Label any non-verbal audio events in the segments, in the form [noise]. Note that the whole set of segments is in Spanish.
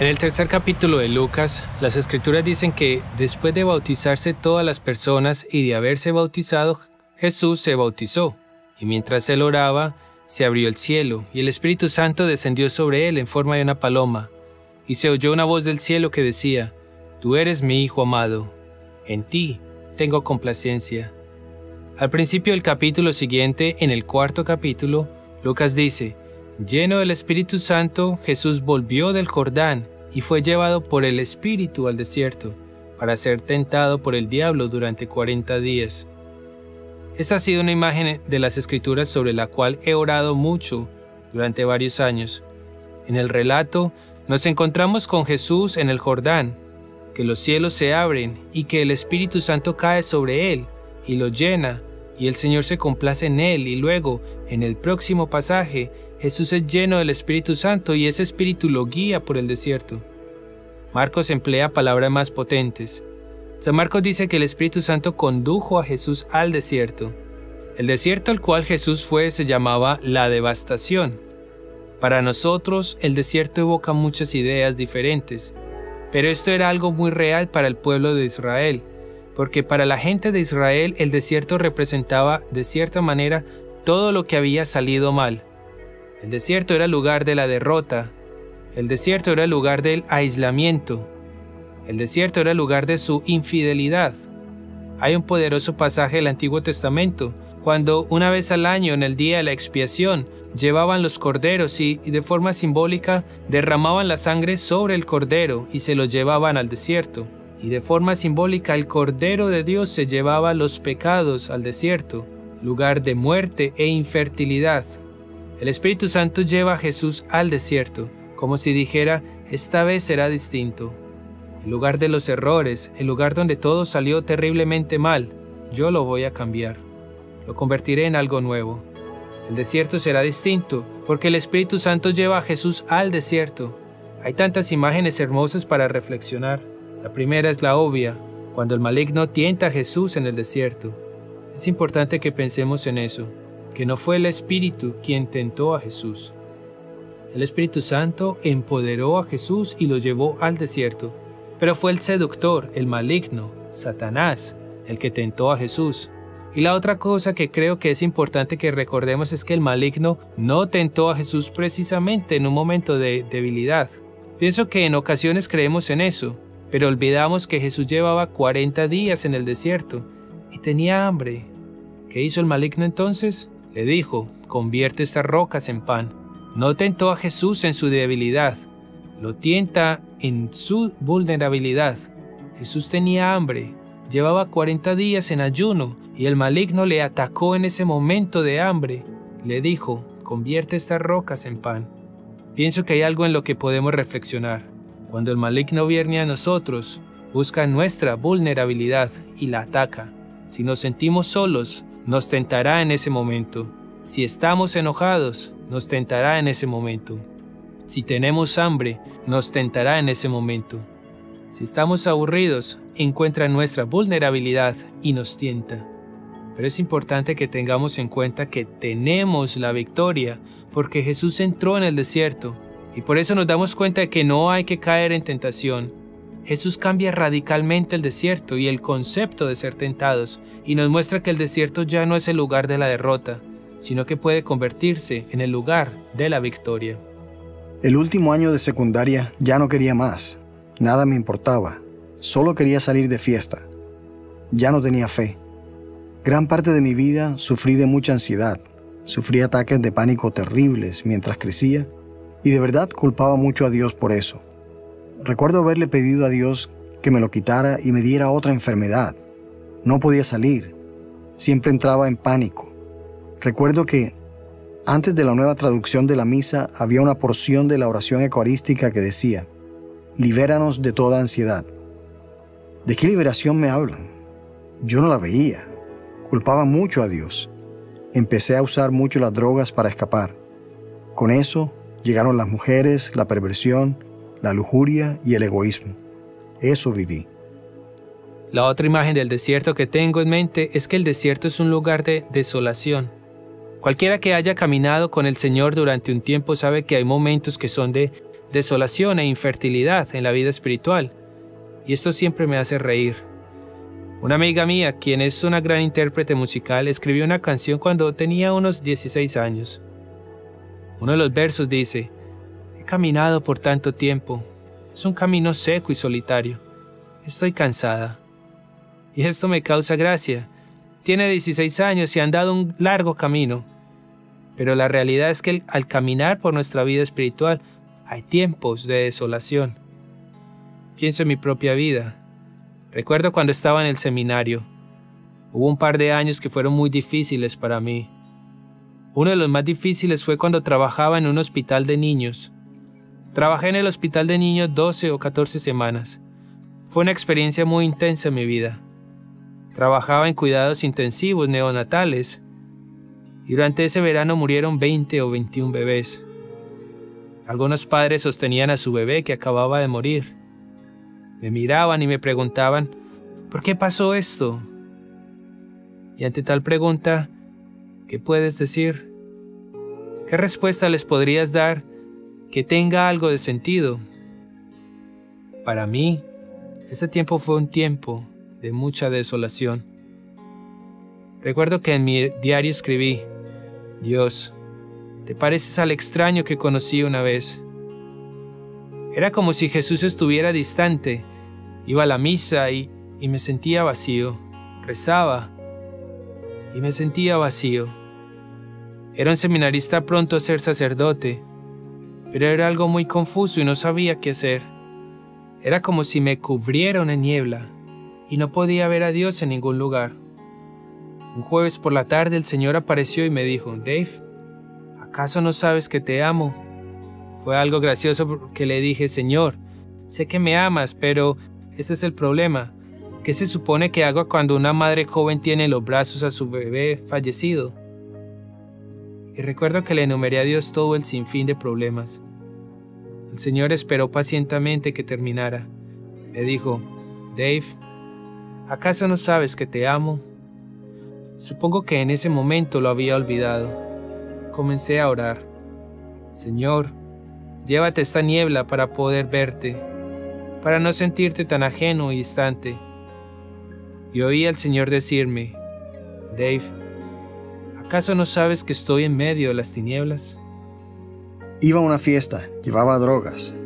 En el tercer capítulo de Lucas, las escrituras dicen que después de bautizarse todas las personas y de haberse bautizado, Jesús se bautizó, y mientras él oraba, se abrió el cielo, y el Espíritu Santo descendió sobre él en forma de una paloma, y se oyó una voz del cielo que decía, Tú eres mi Hijo amado, en ti tengo complacencia. Al principio del capítulo siguiente, en el cuarto capítulo, Lucas dice, Lleno del Espíritu Santo, Jesús volvió del Jordán y fue llevado por el Espíritu al desierto para ser tentado por el diablo durante cuarenta días. Esa ha sido una imagen de las escrituras sobre la cual he orado mucho durante varios años. En el relato nos encontramos con Jesús en el Jordán, que los cielos se abren y que el Espíritu Santo cae sobre él y lo llena, y el Señor se complace en él y luego, en el próximo pasaje, Jesús es lleno del Espíritu Santo y ese Espíritu lo guía por el desierto. Marcos emplea palabras más potentes. San Marcos dice que el Espíritu Santo condujo a Jesús al desierto. El desierto al cual Jesús fue se llamaba la devastación. Para nosotros el desierto evoca muchas ideas diferentes, pero esto era algo muy real para el pueblo de Israel, porque para la gente de Israel el desierto representaba de cierta manera todo lo que había salido mal. El desierto era el lugar de la derrota. El desierto era el lugar del aislamiento. El desierto era el lugar de su infidelidad. Hay un poderoso pasaje del Antiguo Testamento, cuando una vez al año en el día de la expiación llevaban los corderos y, de forma simbólica derramaban la sangre sobre el cordero y se lo llevaban al desierto. Y de forma simbólica el cordero de Dios se llevaba los pecados al desierto, lugar de muerte e infertilidad. El Espíritu Santo lleva a Jesús al desierto, como si dijera, esta vez será distinto. El lugar de los errores, el lugar donde todo salió terriblemente mal, yo lo voy a cambiar. Lo convertiré en algo nuevo. El desierto será distinto, porque el Espíritu Santo lleva a Jesús al desierto. Hay tantas imágenes hermosas para reflexionar. La primera es la obvia, cuando el maligno tienta a Jesús en el desierto. Es importante que pensemos en eso que no fue el Espíritu quien tentó a Jesús. El Espíritu Santo empoderó a Jesús y lo llevó al desierto, pero fue el seductor, el maligno, Satanás, el que tentó a Jesús. Y la otra cosa que creo que es importante que recordemos es que el maligno no tentó a Jesús precisamente en un momento de debilidad. Pienso que en ocasiones creemos en eso, pero olvidamos que Jesús llevaba 40 días en el desierto y tenía hambre. ¿Qué hizo el maligno entonces? Le dijo, convierte estas rocas en pan. No tentó a Jesús en su debilidad, lo tienta en su vulnerabilidad. Jesús tenía hambre, llevaba 40 días en ayuno y el maligno le atacó en ese momento de hambre. Le dijo, convierte estas rocas en pan. Pienso que hay algo en lo que podemos reflexionar. Cuando el maligno viene a nosotros, busca nuestra vulnerabilidad y la ataca. Si nos sentimos solos, nos tentará en ese momento. Si estamos enojados, nos tentará en ese momento. Si tenemos hambre, nos tentará en ese momento. Si estamos aburridos, encuentra nuestra vulnerabilidad y nos tienta. Pero es importante que tengamos en cuenta que tenemos la victoria porque Jesús entró en el desierto y por eso nos damos cuenta de que no hay que caer en tentación, Jesús cambia radicalmente el desierto y el concepto de ser tentados y nos muestra que el desierto ya no es el lugar de la derrota, sino que puede convertirse en el lugar de la victoria. El último año de secundaria ya no quería más, nada me importaba, solo quería salir de fiesta. Ya no tenía fe. Gran parte de mi vida sufrí de mucha ansiedad, sufrí ataques de pánico terribles mientras crecía y de verdad culpaba mucho a Dios por eso. Recuerdo haberle pedido a Dios que me lo quitara y me diera otra enfermedad. No podía salir. Siempre entraba en pánico. Recuerdo que antes de la nueva traducción de la misa había una porción de la oración eucarística que decía, libéranos de toda ansiedad. ¿De qué liberación me hablan? Yo no la veía. Culpaba mucho a Dios. Empecé a usar mucho las drogas para escapar. Con eso llegaron las mujeres, la perversión, la lujuria y el egoísmo. Eso viví. La otra imagen del desierto que tengo en mente es que el desierto es un lugar de desolación. Cualquiera que haya caminado con el Señor durante un tiempo sabe que hay momentos que son de desolación e infertilidad en la vida espiritual, y esto siempre me hace reír. Una amiga mía, quien es una gran intérprete musical, escribió una canción cuando tenía unos 16 años. Uno de los versos dice, caminado por tanto tiempo, es un camino seco y solitario, estoy cansada. Y esto me causa gracia. Tiene 16 años y ha andado un largo camino. Pero la realidad es que al caminar por nuestra vida espiritual hay tiempos de desolación. Pienso en mi propia vida. Recuerdo cuando estaba en el seminario. Hubo un par de años que fueron muy difíciles para mí. Uno de los más difíciles fue cuando trabajaba en un hospital de niños. Trabajé en el hospital de niños 12 o 14 semanas. Fue una experiencia muy intensa en mi vida. Trabajaba en cuidados intensivos neonatales y durante ese verano murieron 20 o 21 bebés. Algunos padres sostenían a su bebé que acababa de morir. Me miraban y me preguntaban, ¿por qué pasó esto? Y ante tal pregunta, ¿qué puedes decir? ¿Qué respuesta les podrías dar que tenga algo de sentido? Para mí, ese tiempo fue un tiempo de mucha desolación. Recuerdo que en mi diario escribí, Dios, te pareces al extraño que conocí una vez. Era como si Jesús estuviera distante. Iba a la misa y, y me sentía vacío. Rezaba y me sentía vacío. Era un seminarista pronto a ser sacerdote, pero era algo muy confuso y no sabía qué hacer. Era como si me cubriera una niebla y no podía ver a Dios en ningún lugar. Un jueves por la tarde el Señor apareció y me dijo, Dave, ¿acaso no sabes que te amo? Fue algo gracioso porque le dije, Señor, sé que me amas, pero ese es el problema. ¿Qué se supone que hago cuando una madre joven tiene en los brazos a su bebé fallecido? Y recuerdo que le enumeré a Dios todo el sinfín de problemas. El Señor esperó pacientemente que terminara. Me dijo, Dave, ¿acaso no sabes que te amo? Supongo que en ese momento lo había olvidado. Comencé a orar. Señor, llévate esta niebla para poder verte, para no sentirte tan ajeno y distante. Y oí al Señor decirme, Dave, ¿acaso no sabes que estoy en medio de las tinieblas? Iba a una fiesta, llevaba drogas.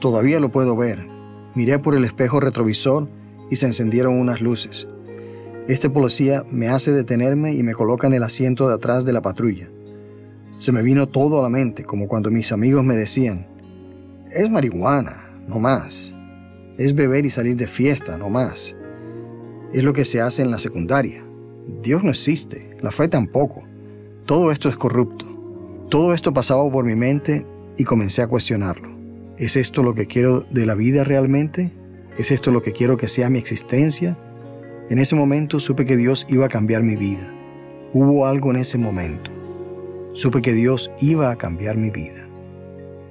Todavía lo puedo ver. Miré por el espejo retrovisor y se encendieron unas luces. Este policía me hace detenerme y me coloca en el asiento de atrás de la patrulla. Se me vino todo a la mente, como cuando mis amigos me decían, es marihuana, no más. Es beber y salir de fiesta, no más. Es lo que se hace en la secundaria. Dios no existe, la fe tampoco. Todo esto es corrupto. Todo esto pasaba por mi mente y comencé a cuestionarlo. ¿Es esto lo que quiero de la vida realmente? ¿Es esto lo que quiero que sea mi existencia? En ese momento supe que Dios iba a cambiar mi vida. Hubo algo en ese momento. Supe que Dios iba a cambiar mi vida.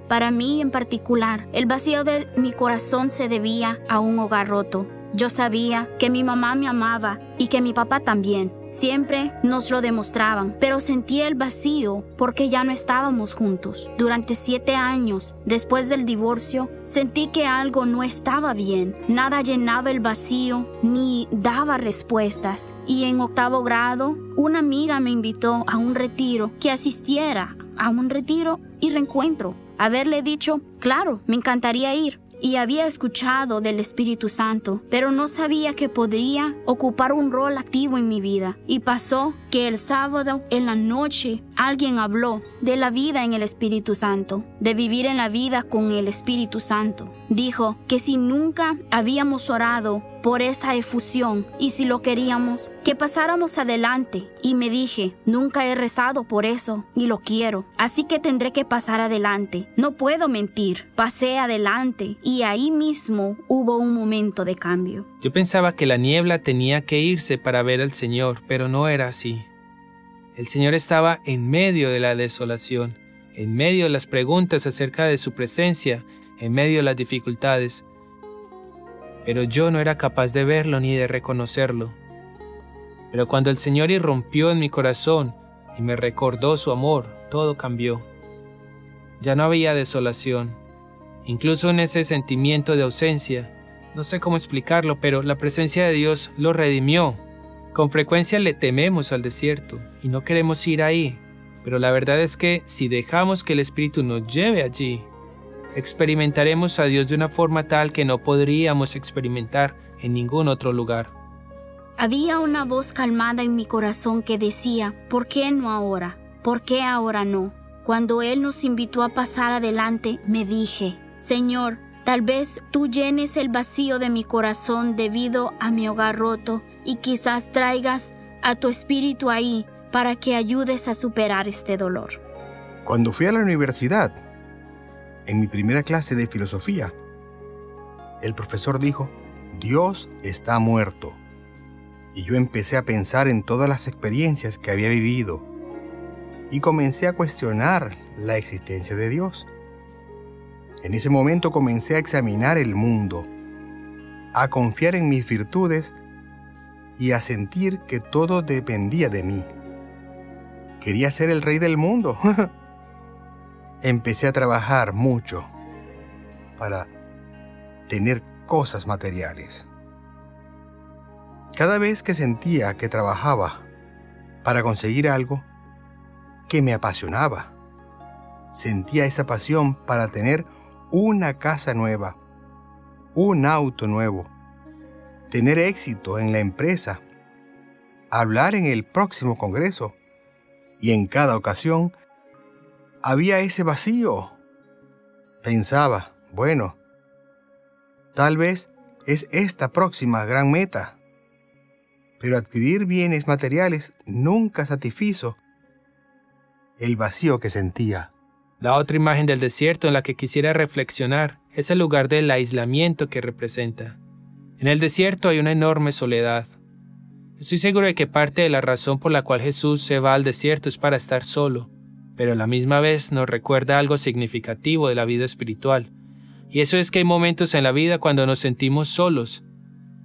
Para mí en particular, el vacío de mi corazón se debía a un hogar roto. Yo sabía que mi mamá me amaba y que mi papá también. Siempre nos lo demostraban, pero sentía el vacío porque ya no estábamos juntos. Durante siete años después del divorcio, sentí que algo no estaba bien. Nada llenaba el vacío ni daba respuestas. Y en octavo grado, una amiga me invitó a un retiro que asistiera a un retiro y reencuentro. Haberle dicho, claro, me encantaría ir, y había escuchado del Espíritu Santo, pero no sabía que podría ocupar un rol activo en mi vida. Y pasó que el sábado en la noche alguien habló de la vida en el Espíritu Santo, de vivir en la vida con el Espíritu Santo. Dijo que si nunca habíamos orado por esa efusión y si lo queríamos, que pasáramos adelante. Y me dije, nunca he rezado por eso y lo quiero, así que tendré que pasar adelante. No puedo mentir, pasé adelante y ahí mismo hubo un momento de cambio. Yo pensaba que la niebla tenía que irse para ver al Señor, pero no era así. El Señor estaba en medio de la desolación, en medio de las preguntas acerca de su presencia, en medio de las dificultades pero yo no era capaz de verlo ni de reconocerlo. Pero cuando el Señor irrumpió en mi corazón y me recordó su amor, todo cambió. Ya no había desolación, incluso en ese sentimiento de ausencia. No sé cómo explicarlo, pero la presencia de Dios lo redimió. Con frecuencia le tememos al desierto y no queremos ir ahí, pero la verdad es que si dejamos que el Espíritu nos lleve allí, experimentaremos a Dios de una forma tal que no podríamos experimentar en ningún otro lugar. Había una voz calmada en mi corazón que decía, ¿por qué no ahora? ¿Por qué ahora no? Cuando Él nos invitó a pasar adelante, me dije, Señor, tal vez tú llenes el vacío de mi corazón debido a mi hogar roto y quizás traigas a tu espíritu ahí para que ayudes a superar este dolor. Cuando fui a la universidad, en mi primera clase de filosofía, el profesor dijo, Dios está muerto. Y yo empecé a pensar en todas las experiencias que había vivido y comencé a cuestionar la existencia de Dios. En ese momento comencé a examinar el mundo, a confiar en mis virtudes y a sentir que todo dependía de mí. Quería ser el rey del mundo. [laughs] Empecé a trabajar mucho para tener cosas materiales. Cada vez que sentía que trabajaba para conseguir algo que me apasionaba, sentía esa pasión para tener una casa nueva, un auto nuevo, tener éxito en la empresa, hablar en el próximo Congreso. Y en cada ocasión había ese vacío. Pensaba, bueno, tal vez es esta próxima gran meta. Pero adquirir bienes materiales nunca satisfizo el vacío que sentía. La otra imagen del desierto en la que quisiera reflexionar es el lugar del aislamiento que representa. En el desierto hay una enorme soledad. Estoy seguro de que parte de la razón por la cual Jesús se va al desierto es para estar solo, pero a la misma vez nos recuerda algo significativo de la vida espiritual, y eso es que hay momentos en la vida cuando nos sentimos solos,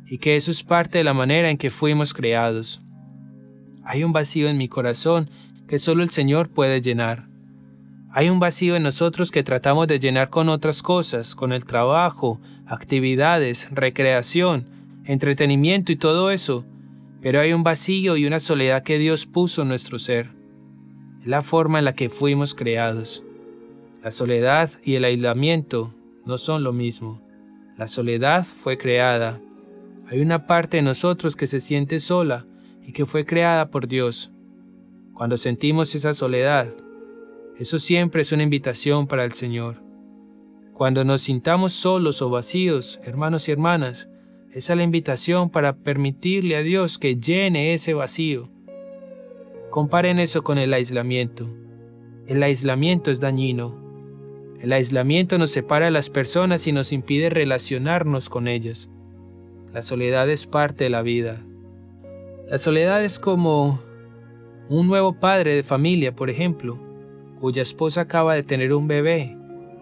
y que eso es parte de la manera en que fuimos creados. Hay un vacío en mi corazón que solo el Señor puede llenar. Hay un vacío en nosotros que tratamos de llenar con otras cosas, con el trabajo, actividades, recreación, entretenimiento y todo eso, pero hay un vacío y una soledad que Dios puso en nuestro ser. Es la forma en la que fuimos creados. La soledad y el aislamiento no son lo mismo. La soledad fue creada. Hay una parte de nosotros que se siente sola y que fue creada por Dios. Cuando sentimos esa soledad, eso siempre es una invitación para el Señor. Cuando nos sintamos solos o vacíos, hermanos y hermanas, esa es la invitación para permitirle a Dios que llene ese vacío. Comparen eso con el aislamiento. El aislamiento es dañino. El aislamiento nos separa de las personas y nos impide relacionarnos con ellas. La soledad es parte de la vida. La soledad es como un nuevo padre de familia, por ejemplo, cuya esposa acaba de tener un bebé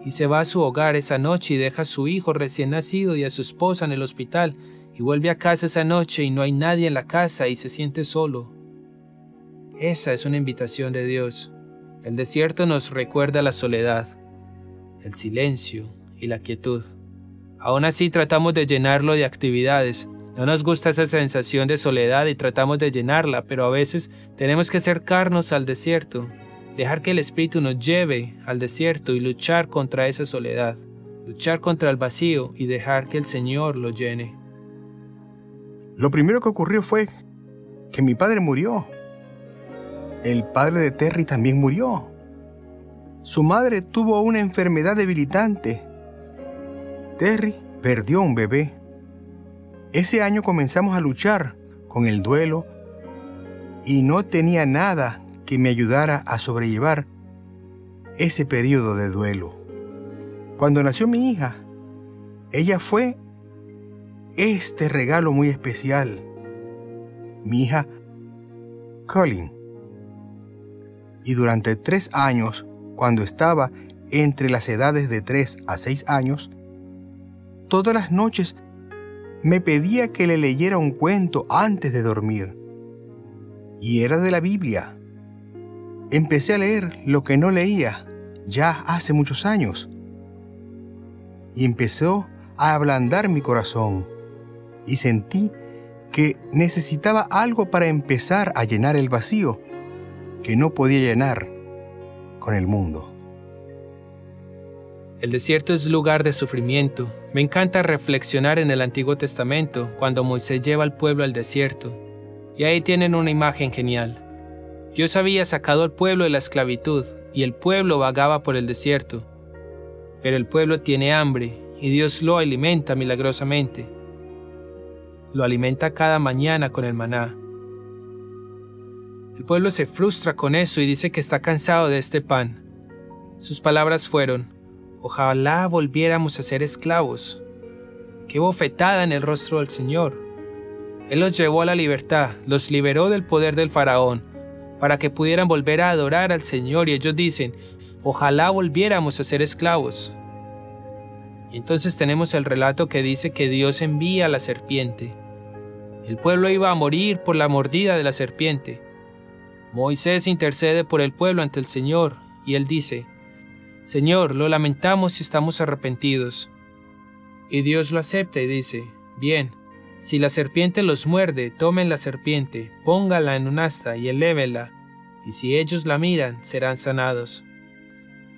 y se va a su hogar esa noche y deja a su hijo recién nacido y a su esposa en el hospital y vuelve a casa esa noche y no hay nadie en la casa y se siente solo. Esa es una invitación de Dios. El desierto nos recuerda la soledad, el silencio y la quietud. Aún así tratamos de llenarlo de actividades, no nos gusta esa sensación de soledad y tratamos de llenarla, pero a veces tenemos que acercarnos al desierto, dejar que el Espíritu nos lleve al desierto y luchar contra esa soledad, luchar contra el vacío y dejar que el Señor lo llene. Lo primero que ocurrió fue que mi padre murió. El padre de Terry también murió. Su madre tuvo una enfermedad debilitante. Terry perdió un bebé. Ese año comenzamos a luchar con el duelo y no tenía nada que me ayudara a sobrellevar ese periodo de duelo. Cuando nació mi hija, ella fue este regalo muy especial. Mi hija, Colin. Y durante tres años, cuando estaba entre las edades de tres a seis años, todas las noches me pedía que le leyera un cuento antes de dormir. Y era de la Biblia. Empecé a leer lo que no leía ya hace muchos años. y empezó a ablandar mi corazón y sentí que necesitaba algo para empezar a llenar el vacío que no podía llenar con el mundo. El desierto es lugar de sufrimiento. Me encanta reflexionar en el Antiguo Testamento cuando Moisés lleva al pueblo al desierto. Y ahí tienen una imagen genial. Dios había sacado al pueblo de la esclavitud y el pueblo vagaba por el desierto. Pero el pueblo tiene hambre y Dios lo alimenta milagrosamente. Lo alimenta cada mañana con el maná. El pueblo se frustra con eso y dice que está cansado de este pan. Sus palabras fueron, Ojalá volviéramos a ser esclavos. Qué bofetada en el rostro del Señor. Él los llevó a la libertad, los liberó del poder del faraón, para que pudieran volver a adorar al Señor y ellos dicen, ojalá volviéramos a ser esclavos. Y entonces tenemos el relato que dice que Dios envía a la serpiente. El pueblo iba a morir por la mordida de la serpiente. Moisés intercede por el pueblo ante el Señor y él dice, Señor, lo lamentamos y estamos arrepentidos. Y Dios lo acepta y dice, Bien, si la serpiente los muerde, tomen la serpiente, póngala en un asta y elévela, y si ellos la miran, serán sanados.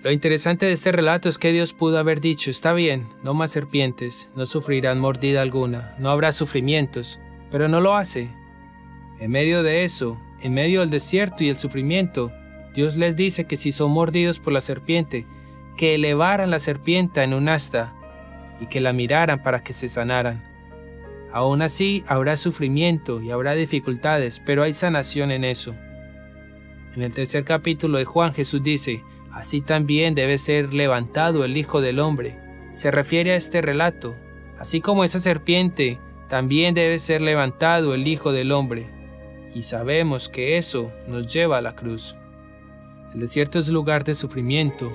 Lo interesante de este relato es que Dios pudo haber dicho, está bien, no más serpientes, no sufrirán mordida alguna, no habrá sufrimientos, pero no lo hace. En medio de eso, en medio del desierto y el sufrimiento, Dios les dice que si son mordidos por la serpiente, que elevaran la serpiente en un asta y que la miraran para que se sanaran. Aún así habrá sufrimiento y habrá dificultades, pero hay sanación en eso. En el tercer capítulo de Juan Jesús dice, así también debe ser levantado el Hijo del Hombre. Se refiere a este relato, así como esa serpiente, también debe ser levantado el Hijo del Hombre. Y sabemos que eso nos lleva a la cruz. El desierto es lugar de sufrimiento,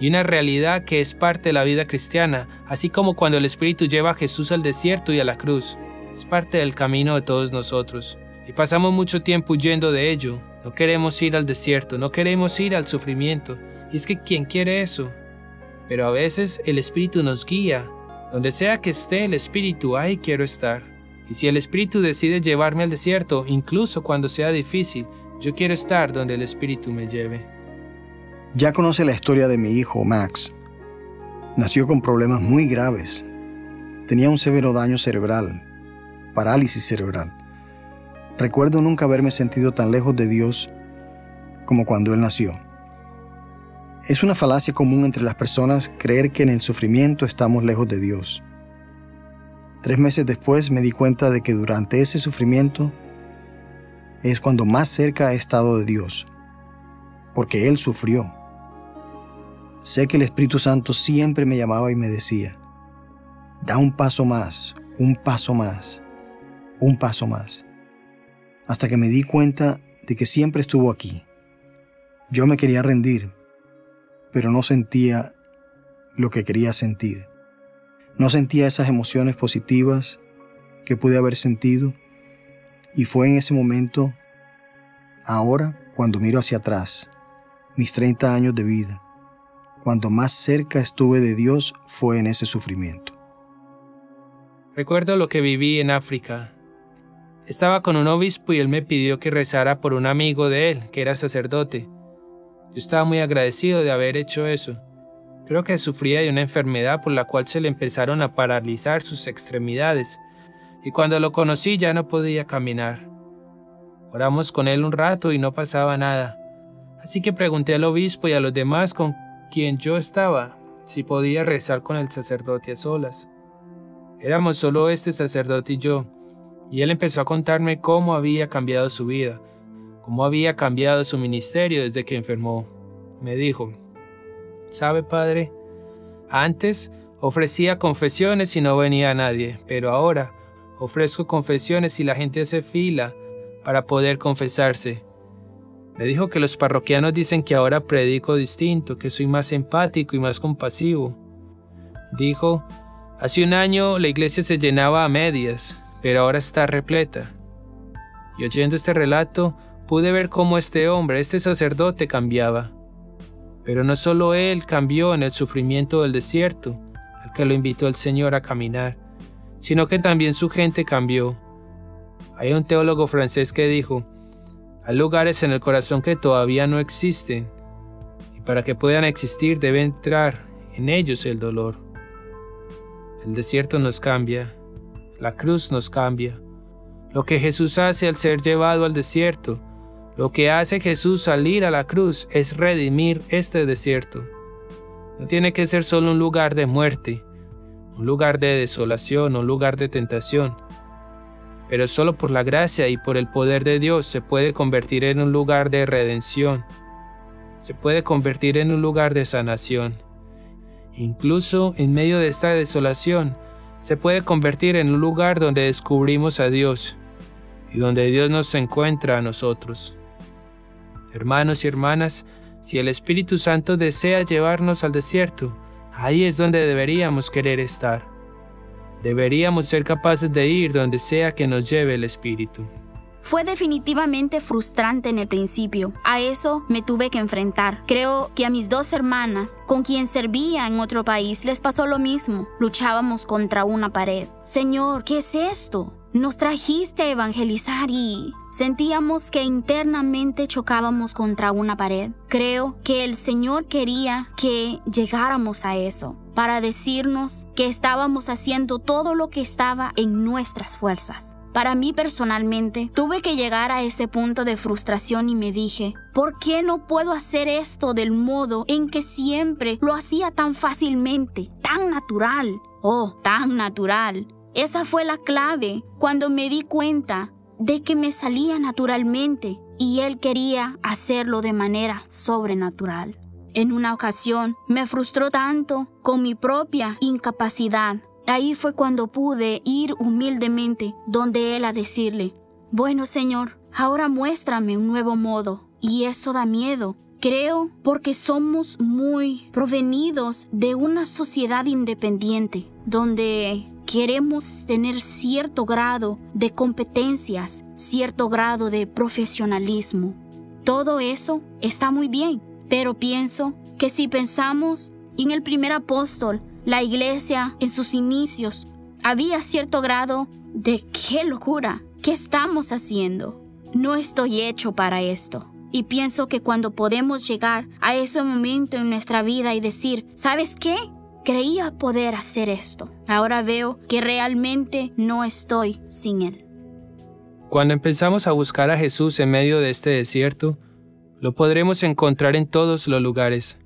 y una realidad que es parte de la vida cristiana, así como cuando el Espíritu lleva a Jesús al desierto y a la cruz. Es parte del camino de todos nosotros. Y pasamos mucho tiempo huyendo de ello. No queremos ir al desierto, no queremos ir al sufrimiento. Y es que ¿quién quiere eso? Pero a veces el Espíritu nos guía. Donde sea que esté el Espíritu, ahí quiero estar. Y si el Espíritu decide llevarme al desierto, incluso cuando sea difícil, yo quiero estar donde el Espíritu me lleve. Ya conoce la historia de mi hijo Max. Nació con problemas muy graves. Tenía un severo daño cerebral, parálisis cerebral. Recuerdo nunca haberme sentido tan lejos de Dios como cuando él nació. Es una falacia común entre las personas creer que en el sufrimiento estamos lejos de Dios. Tres meses después me di cuenta de que durante ese sufrimiento es cuando más cerca he estado de Dios, porque Él sufrió. Sé que el Espíritu Santo siempre me llamaba y me decía, da un paso más, un paso más, un paso más, hasta que me di cuenta de que siempre estuvo aquí. Yo me quería rendir, pero no sentía lo que quería sentir. No sentía esas emociones positivas que pude haber sentido y fue en ese momento, ahora, cuando miro hacia atrás, mis 30 años de vida, cuando más cerca estuve de Dios fue en ese sufrimiento. Recuerdo lo que viví en África. Estaba con un obispo y él me pidió que rezara por un amigo de él, que era sacerdote. Yo estaba muy agradecido de haber hecho eso. Creo que sufría de una enfermedad por la cual se le empezaron a paralizar sus extremidades, y cuando lo conocí ya no podía caminar. Oramos con él un rato y no pasaba nada. Así que pregunté al obispo y a los demás con quien yo estaba, si podía rezar con el sacerdote a solas. Éramos solo este sacerdote y yo, y él empezó a contarme cómo había cambiado su vida, cómo había cambiado su ministerio desde que enfermó. Me dijo, ¿sabe, padre? Antes ofrecía confesiones y no venía nadie, pero ahora ofrezco confesiones y la gente hace fila para poder confesarse. Me dijo que los parroquianos dicen que ahora predico distinto, que soy más empático y más compasivo. Dijo, hace un año la iglesia se llenaba a medias, pero ahora está repleta. Y oyendo este relato, pude ver cómo este hombre, este sacerdote, cambiaba. Pero no solo él cambió en el sufrimiento del desierto, al que lo invitó el Señor a caminar, sino que también su gente cambió. Hay un teólogo francés que dijo, hay lugares en el corazón que todavía no existen, y para que puedan existir debe entrar en ellos el dolor. El desierto nos cambia, la cruz nos cambia. Lo que Jesús hace al ser llevado al desierto, lo que hace Jesús salir a la cruz es redimir este desierto. No tiene que ser solo un lugar de muerte, un lugar de desolación, un lugar de tentación. Pero solo por la gracia y por el poder de Dios se puede convertir en un lugar de redención. Se puede convertir en un lugar de sanación. Incluso en medio de esta desolación, se puede convertir en un lugar donde descubrimos a Dios y donde Dios nos encuentra a nosotros. Hermanos y hermanas, si el Espíritu Santo desea llevarnos al desierto, ahí es donde deberíamos querer estar. Deberíamos ser capaces de ir donde sea que nos lleve el Espíritu. Fue definitivamente frustrante en el principio. A eso me tuve que enfrentar. Creo que a mis dos hermanas, con quien servía en otro país, les pasó lo mismo. Luchábamos contra una pared. Señor, ¿qué es esto? Nos trajiste a evangelizar y sentíamos que internamente chocábamos contra una pared. Creo que el Señor quería que llegáramos a eso, para decirnos que estábamos haciendo todo lo que estaba en nuestras fuerzas. Para mí personalmente, tuve que llegar a ese punto de frustración y me dije, ¿por qué no puedo hacer esto del modo en que siempre lo hacía tan fácilmente, tan natural? Oh, tan natural. Esa fue la clave cuando me di cuenta de que me salía naturalmente y él quería hacerlo de manera sobrenatural. En una ocasión me frustró tanto con mi propia incapacidad Ahí fue cuando pude ir humildemente donde Él a decirle, bueno Señor, ahora muéstrame un nuevo modo. Y eso da miedo. Creo porque somos muy provenidos de una sociedad independiente, donde queremos tener cierto grado de competencias, cierto grado de profesionalismo. Todo eso está muy bien, pero pienso que si pensamos en el primer apóstol, la iglesia en sus inicios había cierto grado de qué locura, ¿qué estamos haciendo? No estoy hecho para esto. Y pienso que cuando podemos llegar a ese momento en nuestra vida y decir, ¿sabes qué? Creía poder hacer esto. Ahora veo que realmente no estoy sin Él. Cuando empezamos a buscar a Jesús en medio de este desierto, lo podremos encontrar en todos los lugares.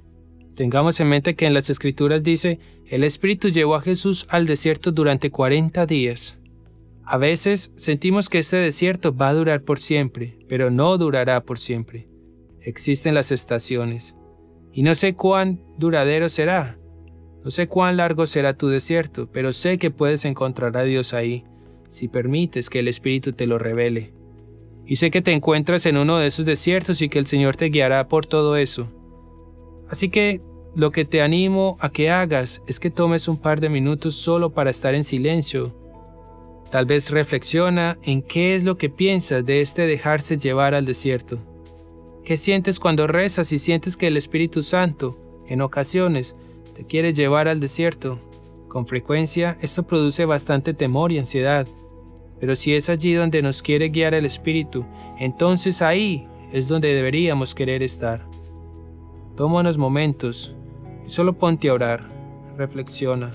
Tengamos en mente que en las escrituras dice, el Espíritu llevó a Jesús al desierto durante 40 días. A veces sentimos que este desierto va a durar por siempre, pero no durará por siempre. Existen las estaciones. Y no sé cuán duradero será. No sé cuán largo será tu desierto, pero sé que puedes encontrar a Dios ahí, si permites que el Espíritu te lo revele. Y sé que te encuentras en uno de esos desiertos y que el Señor te guiará por todo eso. Así que lo que te animo a que hagas es que tomes un par de minutos solo para estar en silencio. Tal vez reflexiona en qué es lo que piensas de este dejarse llevar al desierto. ¿Qué sientes cuando rezas y sientes que el Espíritu Santo, en ocasiones, te quiere llevar al desierto? Con frecuencia esto produce bastante temor y ansiedad. Pero si es allí donde nos quiere guiar el Espíritu, entonces ahí es donde deberíamos querer estar. Toma unos momentos y solo ponte a orar. Reflexiona.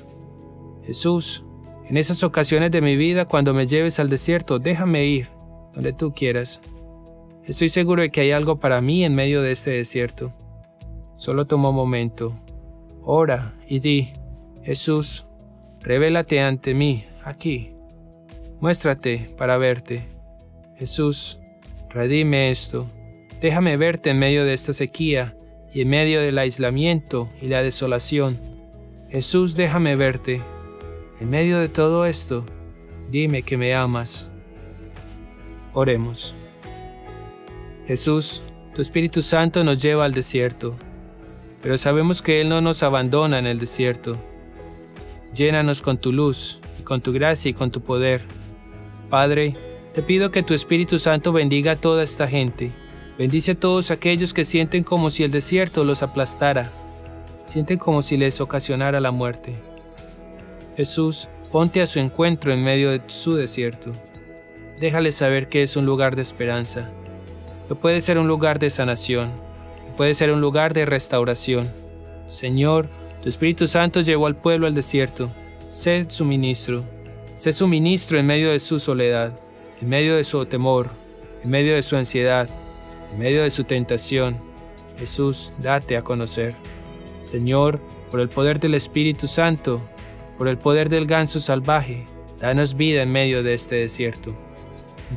Jesús, en esas ocasiones de mi vida cuando me lleves al desierto, déjame ir donde tú quieras. Estoy seguro de que hay algo para mí en medio de este desierto. Solo toma un momento. Ora y di, Jesús, revélate ante mí, aquí. Muéstrate para verte. Jesús, redime esto. Déjame verte en medio de esta sequía y en medio del aislamiento y la desolación. Jesús, déjame verte. En medio de todo esto, dime que me amas. Oremos. Jesús, tu Espíritu Santo nos lleva al desierto, pero sabemos que Él no nos abandona en el desierto. Llénanos con tu luz y con tu gracia y con tu poder. Padre, te pido que tu Espíritu Santo bendiga a toda esta gente Bendice a todos aquellos que sienten como si el desierto los aplastara, sienten como si les ocasionara la muerte. Jesús, ponte a su encuentro en medio de su desierto. Déjale saber que es un lugar de esperanza, que puede ser un lugar de sanación, que puede ser un lugar de restauración. Señor, tu Espíritu Santo llevó al pueblo al desierto. Sé su ministro. Sé su ministro en medio de su soledad, en medio de su temor, en medio de su ansiedad, en medio de su tentación. Jesús, date a conocer. Señor, por el poder del Espíritu Santo, por el poder del ganso salvaje, danos vida en medio de este desierto.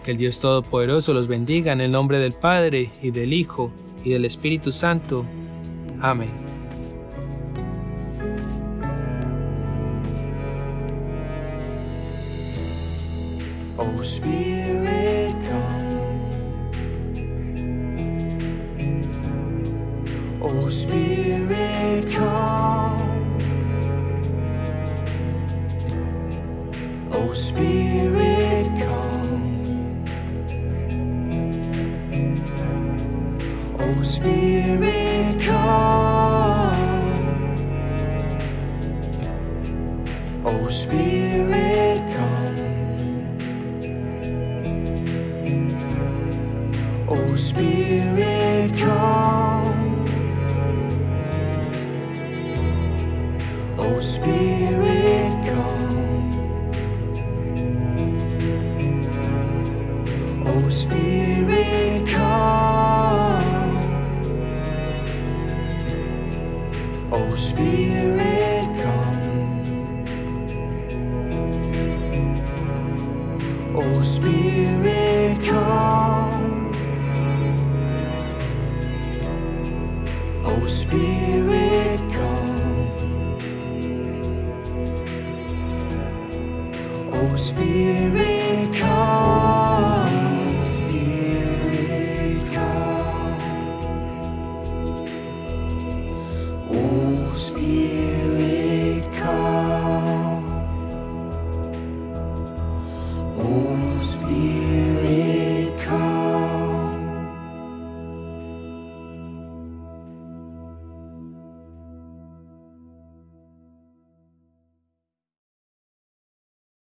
Que el Dios Todopoderoso los bendiga en el nombre del Padre, y del Hijo, y del Espíritu Santo. Amén. Oh